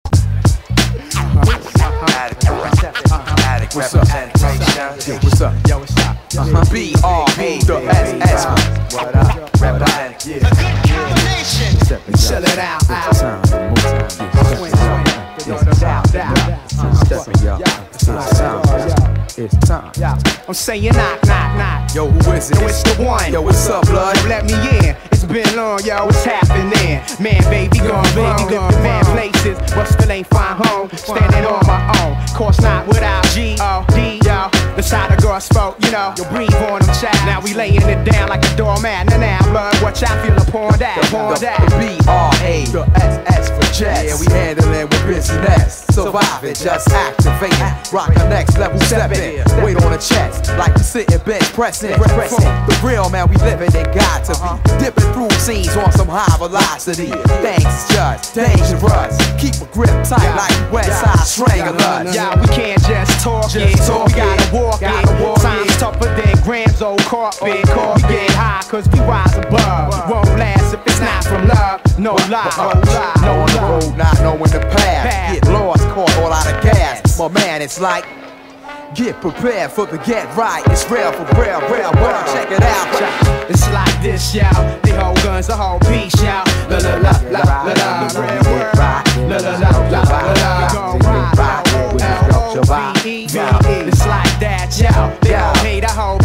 Addict representation. What's up? Yo, what's up? Uh-huh. B R B the S S. What up? Represent. Yeah. Chill it out. It's time. It's time. I'm saying knock, knock, knock. Yo, who is it? Yo, it's the one. Yo, what's up, blood? Let me in. It's been long, yo, what's happening? Man, baby, gone, baby, gone, man, places, but still ain't find home. Standing on my own, course not without G O D, yo. The side of gospel, you know, you breathe on them, child. Now we laying it down like a doormat. Now, now, bud, watch out, feel upon that, upon that. The B-R-A, the S-S for Jets. Yeah, we handling with business. Surviving, just activating. Rock the next level, stepping. Weight on the chest, like we sitting bench pressing. From the real man, we living and got to be. Uh-huh. Dipping through scenes on some high velocity. Things just dangerous. Keep a grip tight like West Side Stranglers. Yeah, we can't just talk it. talk we gotta it. Walk it. Times tougher than grams old carpet. We get high cause we rise above. Won't last if it's not from love. No lie, no lie, no on the road, not knowing the path. Get lost, caught all out of gas. My man, it's like. Get prepared for the get right. It's real for real, real world. Check it out. It's like this, y'all. They hold guns, the whole piece, y'all. La la la la la la. The real world. La la la la la la. Gon' ride. O-L-O-V-E-V-E. It's like that, y'all. They gon' hate whole.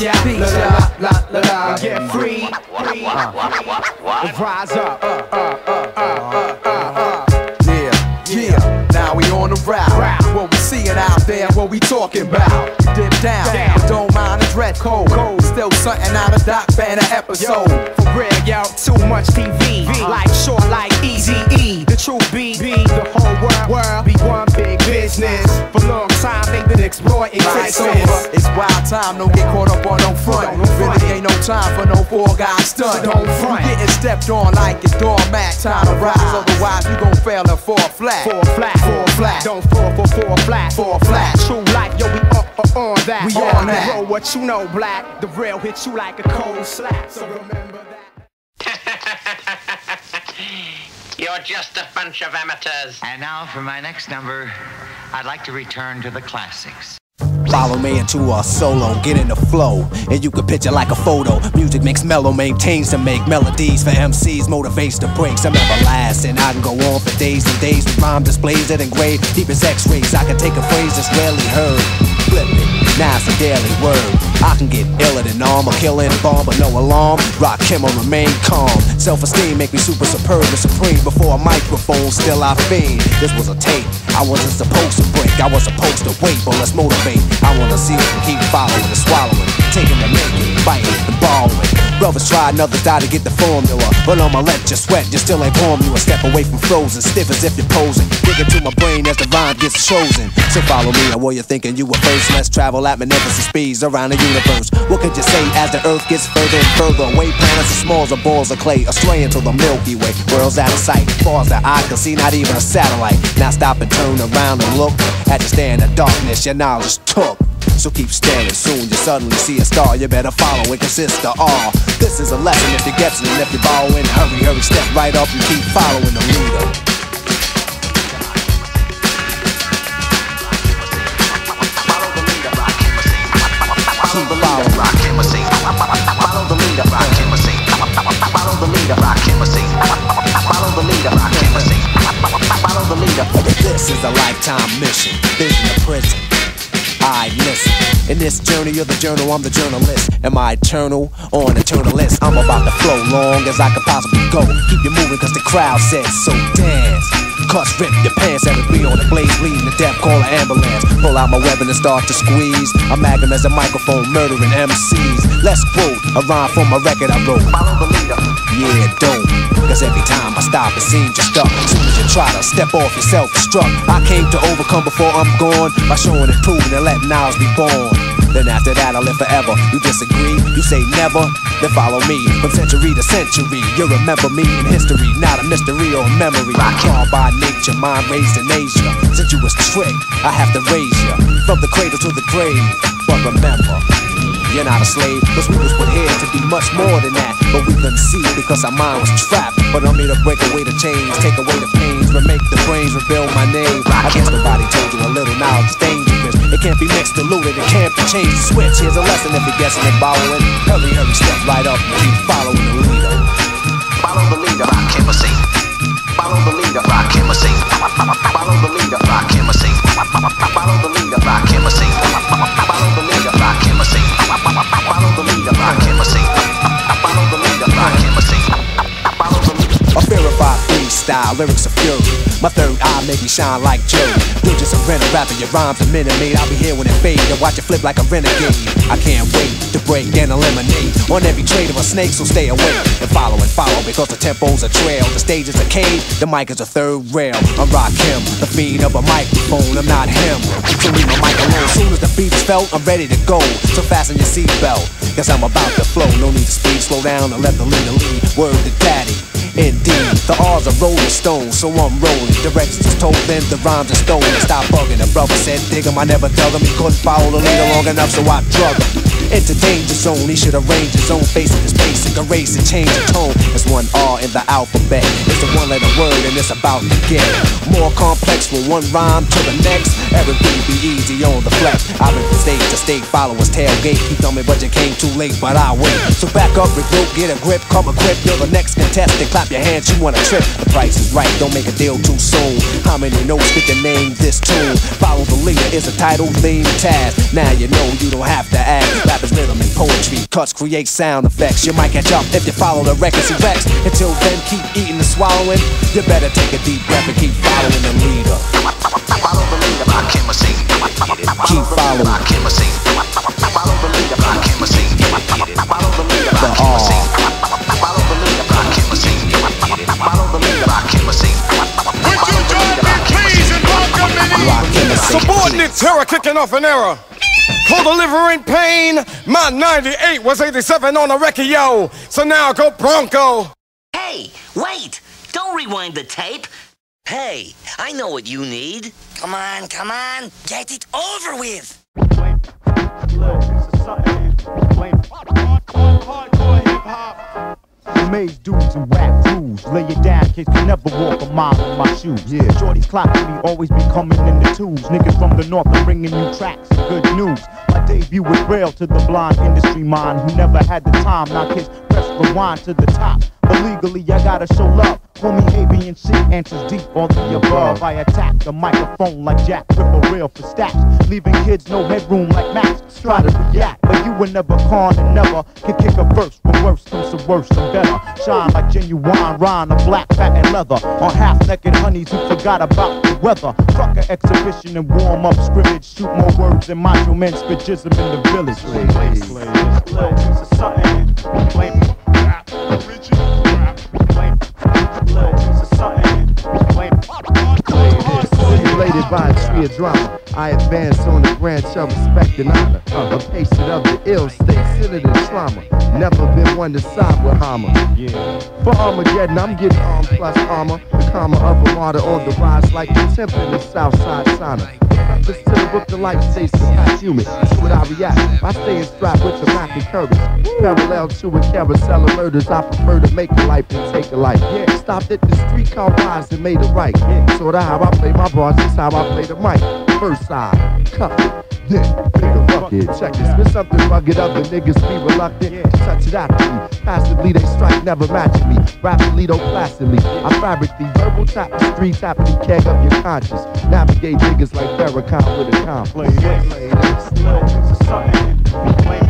La la la la la. Get free. free. Rise up. Uh, uh, uh, uh, uh, uh, uh. Yeah, yeah. Now we on the route. What we seeing out there, what we talking about. Dip down, but don't mind the dress code. Still something out of Doc Banner episode. For real, yo, too much TV. Like short, like they've been exploiting It's Texas. over. It's wild time, don't get caught up on no front. Really ain't no time for no four guy stunt. Don't front. You getting stepped on like a doormat. Time to rise, otherwise you gon' fail and fall flat. Fall flat, fall flat. Don't fall for four flat, four flat. True life, yo, we up, up on that. We on that. Bro, what you know, black? The rail hit you like a cold slap. So remember that. (laughs) You're just a bunch of amateurs. And now for my next number, I'd like to return to the classics. Follow me into a solo, get in the flow, and you can picture like a photo. Music makes mellow, maintains to make melodies for MCs, motivates to break some everlasting. I can go on for days and days with rhyme displays that engrave deep as X-rays. I can take a phrase that's rarely heard, flip it. Now it's a daily word. I can get iller than armor, killing bomb, but no alarm. Rock him or remain calm. Self-esteem make me super superb and supreme. Before a microphone, still I fiend. This was a tape. I wasn't supposed to break. I was supposed to wait, but let's motivate. I wanna see it and keep following and swallowing, taking and making, fighting and borrowing. Brothers try, others die to get the formula. But I'ma let you sweat, you still ain't warm. You a step away from frozen, stiff as if you're posing. Dig into my brain as the rhyme gets chosen. So follow me, and while you're thinking you were first, let's travel at magnificent speeds around the universe. What could you say as the earth gets further and further away? Planets as small as balls of clay, astray into the Milky Way. World's out of sight, far as the eye can see, not even a satellite. Now stop and turn around and look at you stand in darkness, your knowledge took. So keep staring, soon you suddenly see a star. You better follow, it consists of all. This is a lesson if you're guessing, and if you're borrowing, hurry, hurry, step right up and keep following the leader. Follow the leader. Follow the leader. Follow the leader. Follow the leader. Follow the leader. This is a lifetime mission, vision of prison. I listen. In this journey, you're the journal, I'm the journalist. Am I eternal or an eternalist? I'm about to flow long as I can possibly go. Keep you moving cause the crowd says so. Dance. Cuss, rip your pants, every three on the blaze, bleeding to death, call an ambulance. Pull out my weapon and start to squeeze. A magnum as a microphone, murdering MCs. Let's quote a rhyme from a record I wrote. Follow the leader. Yeah, don't. Cause every time I stop, it seems you're stuck. Soon as you try to step off, you're self-destruct. I came to overcome before I'm gone by showing and proving and letting ours be born. Then after that, I'll live forever. You disagree? You say never? Then follow me from century to century. You'll remember me in history, not a mystery or memory. Born by nature, mind raised in Asia. Since you was tricked, I have to raise you from the cradle to the grave. But remember, you're not a slave, cause we was put here to be much more than that. But we couldn't see because our mind was trapped. But I'm here to break away the chains, take away the pains, remake the brains, rebuild my name. I guess nobody told you a little knowledge is dangerous. It can't be mixed, diluted, it can't be changed. Switch, here's a lesson if you're guessing and borrowing. Hurry, hurry, step right up and keep following the leader. Follow the leader, rock a. Follow the leader, rock a. Follow the leader, rock a. Follow the leader, Rakim style, lyrics are fury. My third eye make me shine like Joe. You're just a rental rapping your rhymes a minute made. I'll be here when it fade and watch it flip like a renegade. I can't wait to break and eliminate on every trade of a snake, so stay away and follow and follow because the tempo's a trail. The stage is a cave, the mic is a third rail. I'm Rakim, the fiend of a microphone. I'm not him. So leave my mic alone. Soon as the beat is felt, I'm ready to go. So fasten your seatbelt, cause I'm about to flow. No need to speed, slow down and let the leader lead. Word to daddy. Indeed, the R's are rolling stones, so I'm rolling. Directions told them the rhymes are stolen. Stop bugging. The brother said, dig him, I never tell him. He couldn't follow the leader long enough, so I drug him. Into danger zone, he should arrange his own face in his basic. Erase and change the tone. It's one R in the alphabet. It's the one letter word, and it's about to get more complex from one rhyme to the next. Everything be easy on the flex. I've been from stage to stage, followers tailgate. Keep on me, but you came too late, but I wait. So back up, regroup, get a grip, come equipped. You're the next contestant. Clap your hands, you wanna trip. The price is right, don't make a deal too soon. How many notes get the name this tune? Follow the leader is a title theme task. Now you know you don't have to ask. Rappers, rhythm, and poetry. Cuts create sound effects. You might catch up if you follow the records he wrecks. Until then, keep eating and swallowing. You better take a deep breath and keep following the leader. Follow the leader, Rakim Machine. Keep following. Rakim Machine. Follow the leader, Rakim Machine. Follow the leader, The Rakim R. Machine. Follow the leader, Rakim Machine. Follow the leader, Rakim Machine. Would you join me, please, and welcome in Subordinate terror kicking off an era. Co-delivering pain. My 98 was 87 on the record, yo. So now go Bronco. Hey, wait! Don't rewind the tape. Hey, I know what you need. Come on, come on, get it over with. Maze dudes and rap crews. Lay it down, kids can never walk a mile in my shoes. Yeah, shorties clocking me, always be coming in the twos. Niggas from the north, I'm bringing you tracks and good news. My debut was braille to the blind industry mind who never had the time. Now kids press rewind to the top. But legally, I gotta show love. Homie avian shit answers deep all the above. I attack the microphone like Jack Ripper real for stats. Leaving kids no headroom like Max. Try to react, but you were never con and never can kick a verse. When worse comes to worse, I'm better. Shine like genuine rhyme, of black, fat, and leather. On half naked honeys who forgot about the weather. Fuck a exhibition and warm up scrimmage. Shoot more words than macho men spit jism in the village. By a tree of drama, I advance on the branch of respect and honor. A patient of the ill state, centered in trauma. Never been one to side with Hammer. For Armageddon, I'm getting arm plus armor. The karma of a martyr on the rise like the temple in Southside sauna. Listen to the life stays past human. See what I react. I stay in strapped with the Mac and Curtis. Parallel to a carousel of murders, I prefer to make a life than take a life. Yeah, stopped at the streetcar rise and made it right. Yeah, sorta how I play my bars, this how I play the mic. First side, cut. Then, fuck it, check it. Spit something rugged, other niggas be reluctant to touch it after me. Passively, they strike, never matching me. Rapidly, though placidly. I fabric the verbal tapestry, tapping the keg of your conscience. Navigate niggas like Farrakhan with a comp. Play this, play this. I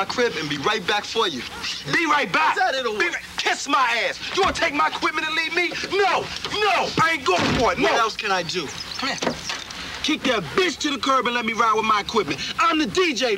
my crib and be right back for you. Be right back. Is that it or Be what? right- Kiss my ass. You wanna take my equipment and leave me? No, no, I ain't going for it. No. What else can I do? Come here. Kick that bitch to the curb and let me ride with my equipment. I'm the DJ,